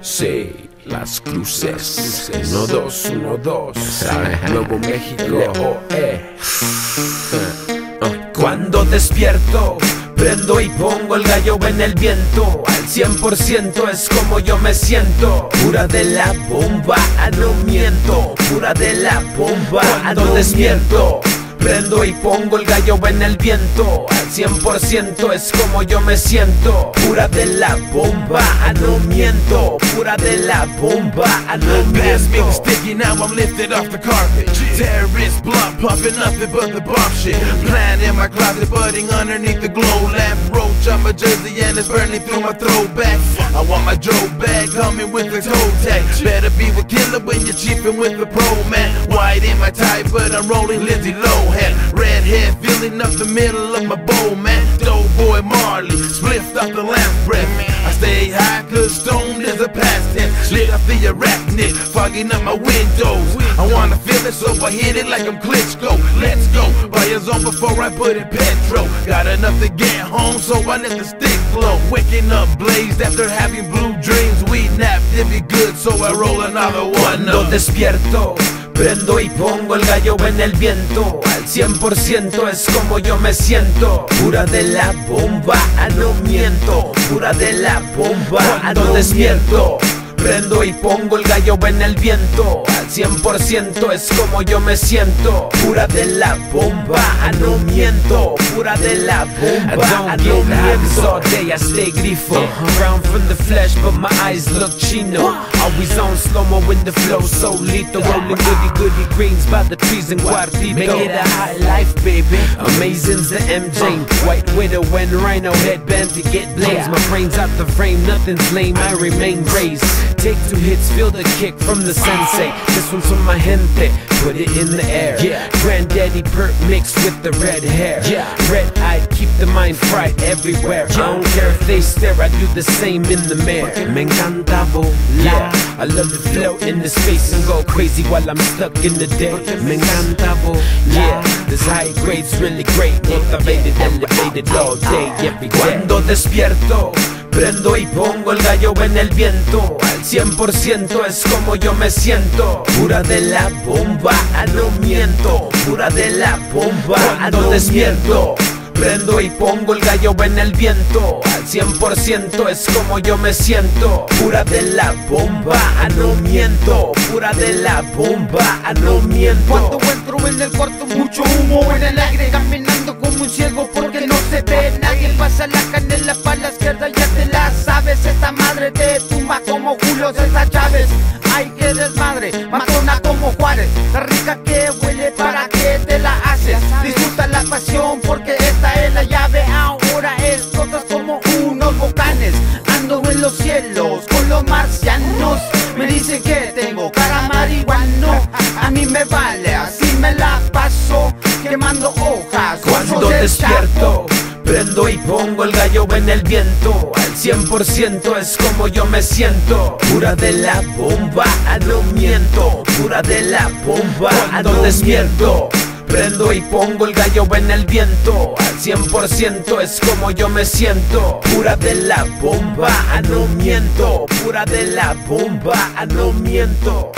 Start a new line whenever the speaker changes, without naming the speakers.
Sí, las cruces. 1, 2, 1, 2. Nuevo México. E. Cuando despierto, prendo y pongo el gallo en el viento. Al 100% es como yo me siento. Pura de la bomba, no miento. Pura de la bomba, no despierto. Prendo y pongo el gallo en el viento Al 100% es como yo me siento Pura de la bomba, no miento Pura de la bomba, no
Past me
miento
was sticky, now I'm lifted off the carpet. Terrorist blunt, puffing nothing but the bomb shit. Plan in my closet, budding underneath the glow lamp. Roach on my jersey and it's burning through my throwback. I want my Joe bag coming with the toe tag. Better be with killer when you're chiefing with the pro man. White in my tie, but I'm rolling Lindsay Lohan. Red hair filling up the middle of my bowl, man. Doughboy Marley, spliffed off the lamp breath. I stay high, cause stoned is a past tense. Lit off the arachnid, fogging up my windows. I wanna feel it, so I hit it like I'm Klitschko. Let's go, buy a zone before I put in petrol. Got enough to get home, so I let the stick flow. Waking up blazed after having blue dreams. We napped, it be good, so I roll another one up.
despierto, prendo y pongo el gallo en el viento. Al 100% es como yo me siento. Pura de la bomba, no miento. Pura de la bomba, no despierto. Prendo y pongo el gallo en el viento. Al 100% es como yo me siento. Pura de la bomba, ah, no miento. Pura de la bomba, ah, no miento. All day, I stay grifo uh-huh. Brown from the flesh but my eyes look chino. Always on slow-mo when the flow so lethal Rolling goody goody greens by the trees in Cuartito Make it a high life baby. Amazing's the MJ uh. White widow and rhino headband to get blames My brain's out the frame, nothing's lame, I remain raised Take two hits, feel the kick from the sensei. This one's from my gente, put it in the air. Yeah. Granddaddy perk mixed with the red hair. Yeah. Red eyed, keep the mind fried everywhere. I don't care if they stare, I do the same in the mirror. Me encanta volar. I love to float in the space and go crazy while I'm stuck in the day. Me encanta volar. Yeah, this high grade's really great. Motivated, elevated all day, every day. Cuando despierto Prendo y pongo el gallo en el viento. Al 100% es como yo me siento. Pura de la bomba, no miento. Pura de la bomba, no despierto Prendo y pongo el gallo en el viento. Al 100% es como yo me siento. Pura de la bomba, no miento. Pura de la bomba, no miento.
Cuando entro en el cuarto mucho humo en el aire Caminando como un ciego porque no se ve Nadie. Pasa la canela para la izquierda tumba como Julio César Chávez. Ay que desmadre, matona como Juárez. La rica que huele para que te la haces Disfruta la pasión porque esta es la llave. Ahora explotas como unos volcanes Ando en los cielos con los marcianos. Me dicen que
y pongo el gallo en el viento. Al 100% es como yo me siento. Pura de la bomba, no miento. Pura de la bomba, no despierto Prendo y pongo el gallo en el viento. Al 100% es como yo me siento. Pura de la bomba, no miento. Pura de la bomba, no miento